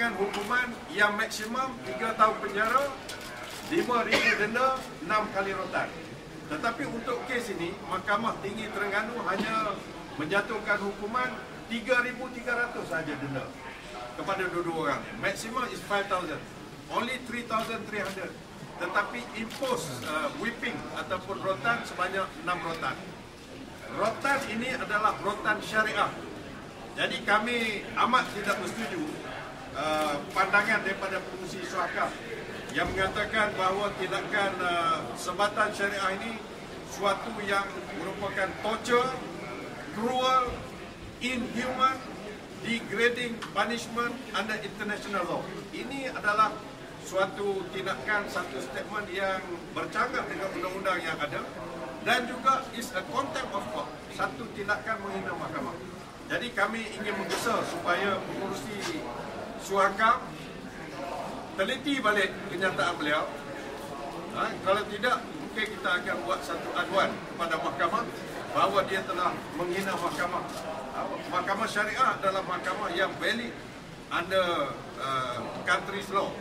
dengan hukuman yang maksimum 3 tahun penjara, 5,000 denda, 6 kali rotan. Tetapi untuk kes ini, Mahkamah Tinggi Terengganu hanya menjatuhkan hukuman 3,300 saja denda kepada dua-dua orang. Maximum is 5,000. Only 3,300. Tetapi impose uh, whipping ataupun rotan sebanyak 6 rotan. Rotan ini adalah rotan syariah. Jadi kami amat tidak bersetuju uh, pandangan daripada pengurusi suaka yang mengatakan bahawa tindakan uh, sebatan syariah ini suatu yang merupakan torture, cruel, inhuman, degrading punishment under international law. Ini adalah suatu tindakan, satu statement yang bercanggah dengan undang-undang yang ada dan juga is a contempt of court, satu tindakan menghina mahkamah. Jadi kami ingin menggesa supaya pengurusi suaka teliti balik kenyataan beliau. Ha, kalau tidak, mungkin kita akan buat satu aduan kepada mahkamah bahawa dia telah menghina mahkamah. Ha, mahkamah syariah adalah mahkamah yang valid under uh, country's law.